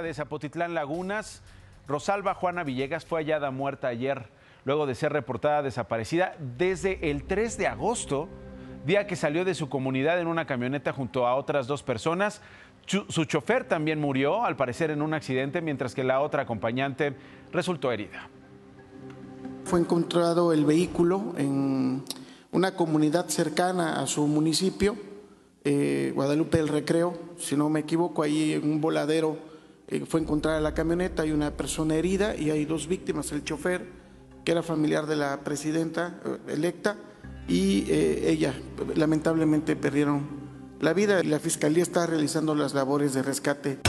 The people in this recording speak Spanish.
de Zapotitlán Lagunas, Rosalba Juana Villegas, fue hallada muerta ayer, luego de ser reportada desaparecida desde el 3 de agosto, día que salió de su comunidad en una camioneta junto a otras dos personas. Su chofer también murió, al parecer, en un accidente, mientras que la otra acompañante resultó herida. Fue encontrado el vehículo en una comunidad cercana a su municipio, eh, Guadalupe del Recreo, si no me equivoco, ahí en un voladero eh, fue encontrada la camioneta, hay una persona herida y hay dos víctimas, el chofer, que era familiar de la presidenta eh, electa, y ella, lamentablemente perdieron la vida. La Fiscalía está realizando las labores de rescate.